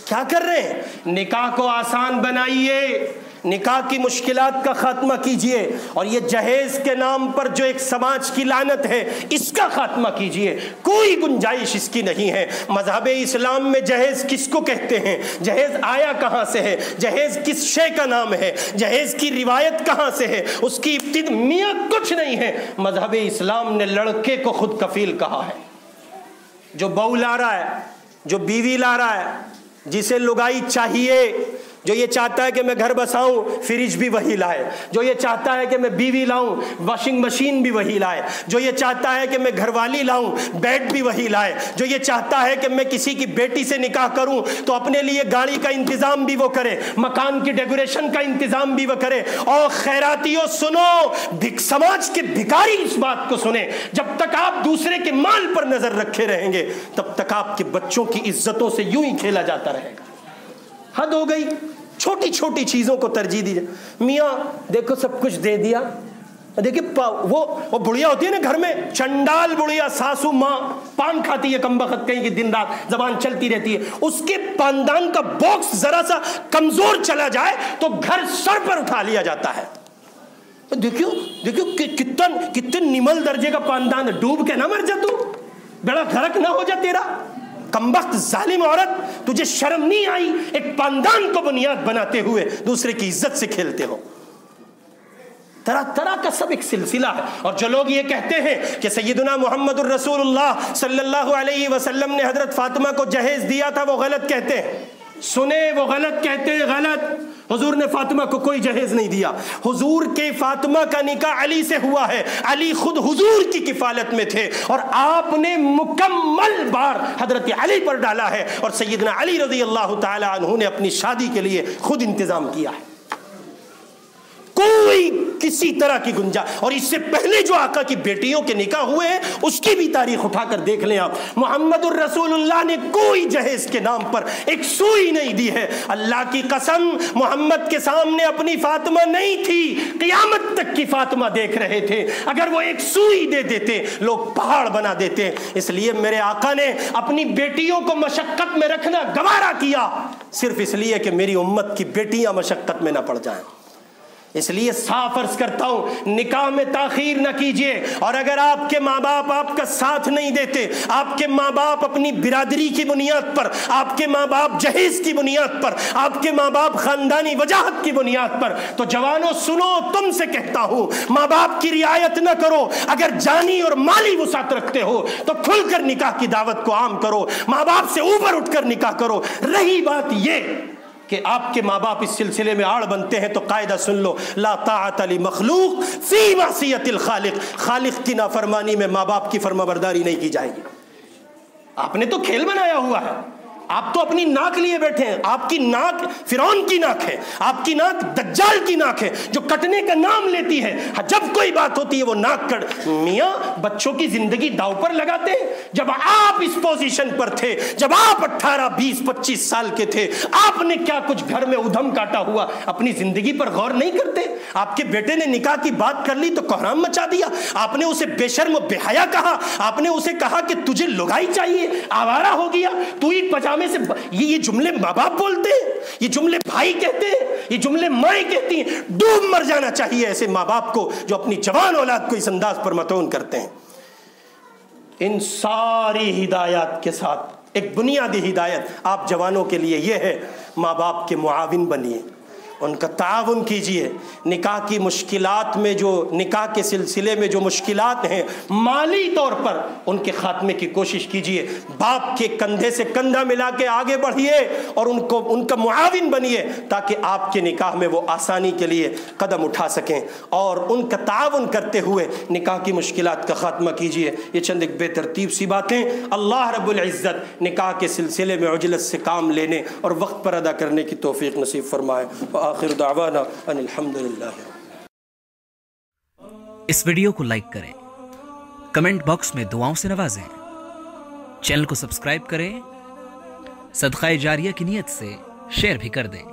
क्या कर रहे हैं? निकाह को आसान बनाइए। निकाह की मुश्किलात का खात्मा कीजिए और ये जहेज के नाम पर जो एक समाज की लानत है, इसका खात्मा कीजिए। कोई गुंजाइश इसकी नहीं है। मज़हब इस्लाम में जहेज किसको कहते हैं? जहेज आया कहाँ से है? जहेज किस शे का नाम है? जहेज की रिवायत कहाँ से है? उसकी इब्तिद मियाँ कुछ नहीं है। मज़हब इस्लाम ने लड़के को खुद कफील कहा है। जो बहू ला रहा है, जो बीवी ला रहा है, जिसे लुगाई चाहिए जो ये चाहता है कि मैं घर बसाऊं फ्रिज भी वही लाए। जो ये चाहता है कि मैं बीवी लाऊं वॉशिंग मशीन भी वही लाए। जो ये चाहता है कि मैं घरवाली लाऊं बेड भी वही लाए। जो ये चाहता है कि मैं किसी की बेटी से निकाह करूँ तो अपने लिए गाड़ी का इंतज़ाम भी वो करे, मकान की डेकोरेशन का इंतज़ाम भी वो करे। और खैरातियों, सुनो समाज के भिकारी इस बात को सुने। जब तक आप दूसरे के माल पर नज़र रखे रहेंगे, तब तक आपके बच्चों की इज्जतों से यूँ ही खेला जाता रहेगा। हद हो गई। छोटी छोटी चीज़ों को तरजीह दी जाए मियाँ देखो सब कुछ दे दिया। देखिए वो वो बुढ़िया होती है ना घर में चंडाल बुढ़िया सासू माँ पान खाती है कम वक्त कहीं की दिन रात जबान चलती रहती है। उसके पानदान का बॉक्स जरा सा कमज़ोर चला जाए तो घर सर पर उठा लिया जाता है। देखियो देखियो कि, कितन कितने निमल दर्जे का पानदान डूब के ना मर जा तू। बड़ा घरक ना हो जा तेरा। कमबख्त जालिम औरत, तुझे शर्म नहीं आई? एक पानदान को बुनियाद बनाते हुए दूसरे की इज़्ज़त से खेलते हो। तरह तरह का सब एक सिलसिला है। और जो लोग ये कहते हैं कि सैदना मोहम्मद रसूलुल्लाह सल्लल्लाहु अलैहि वसल्लम ने हज़रत फातिमा को जहेज दिया था, वो गलत कहते हैं। सुने वो गलत, कहते गलत। हुजूर ने फातिमा को कोई जहेज नहीं दिया। हुजूर के फातिमा का निकाह अली से हुआ है। अली खुद हुजूर की किफालत में थे और आपने मुकम्मल बार हज़रत अली पर डाला है और सैदना अली रज़ी अल्लाह तुमने ने अपनी शादी के लिए खुद इंतज़ाम किया है। कोई किसी तरह की गुंजा। और इससे पहले जो आका की बेटियों के निकाह हुए हैं, उसकी भी तारीख उठाकर देख लें आप। मोहम्मद ने कोई जहेज के नाम पर एक सुई नहीं दी है। अल्लाह की कसम, मोहम्मद के सामने अपनी फातिमा नहीं थी। कियामत तक की फातिमा देख रहे थे। अगर वो एक सुई दे देते, लोग पहाड़ बना देते। इसलिए मेरे आका ने अपनी बेटियों को मशक्कत में रखना गवारा किया। सिर्फ़ इसलिए कि मेरी उम्मत की बेटियाँ मशक्कत में ना पड़ जाएँ। इसलिए साफ़ अर्ज़ करता हूँ, निकाह में ताखीर ना कीजिए। और अगर आपके माँ बाप आपका साथ नहीं देते, आपके माँ बाप अपनी बिरादरी की बुनियाद पर, आपके माँ बाप जहेज की बुनियाद पर, आपके माँ बाप खानदानी वजाहत की बुनियाद पर तो जवानों, सुनो, तुमसे कहता हूँ माँ बाप की रियायत ना करो। अगर जानी और माली वसात रखते हो तो खुलकर निकाह की दावत को आम करो। माँ बाप से ऊपर उठकर निकाह करो। रही बात यह कि आपके माँ बाप इस सिलसिले में आड़ बनते हैं तो कायदा सुन लो। ला अली मखलूक फ़ी मासीतिल खालिक। खालिक की नाफरमानी में माँ बाप की फर्माबरदारी नहीं की जाएगी। आपने तो खेल बनाया हुआ है। आप तो अपनी नाक लिए बैठे हैं। आपकी नाक फिरौन की नाक है। आपकी नाक दज्जाल की नाक है जो कटने का नाम लेती है। हाँ, जब कोई बात होती है वो नाक कट। मियाँ बच्चों की ज़िंदगी दाव पर लगाते हैं। जब आप इस पोजीशन पर थे जब आप 18, 20, 25 साल के थे आपने क्या कुछ घर में उधम काटा हुआ? अपनी ज़िंदगी पर गौर नहीं करते? आपके बेटे ने निकाह की बात कर ली तो कोहराम मचा दिया। आपने उसे बेशर्म बेहया कहा। आपने उसे कहा कि तुझे लुगाई चाहिए आवारा हो गया। तू ही पजामे में से ये ये जुमले माँ बाप बोलते हैं, ये जुमले भाई कहते हैं, ये जुमले माए कहती हैं, डूब मर जाना चाहिए ऐसे माँ बाप को जो अपनी जवान औलाद को इस अंदाज पर मतौन करते हैं। इन सारी हिदायत के साथ, एक बुनियादी हिदायत आप जवानों के लिए यह है माँ बाप के मुआविन बनिए। उनका ताउन कीजिए। निकाह की मुश्किलात में जो, निकाह के सिलसिले में जो मुश्किलात हैं, माली तौर पर उनके ख़ात्मे की कोशिश कीजिए। बाप के कंधे से कंधा मिला के आगे बढ़िए और उनको, उनका मुआविन बनिए ताकि आपके निकाह में वो आसानी के लिए कदम उठा सकें। और उनका ताउन करते हुए निकाह की मुश्किल का ख़ात्मा कीजिए। ये चंद एक बेतरतीब सी बातें। अल्लाह रबुल्ज़त निकाह के सिलसिले में उजलत से काम लेने और वक्त पर अदा करने की तोफ़ी नसीब फरमाए। आखिर दावाना इस वीडियो को लाइक करें। कमेंट बॉक्स में दुआओं से नवाजें। चैनल को सब्सक्राइब करें। सदका जारिया की नीयत से शेयर भी कर दें।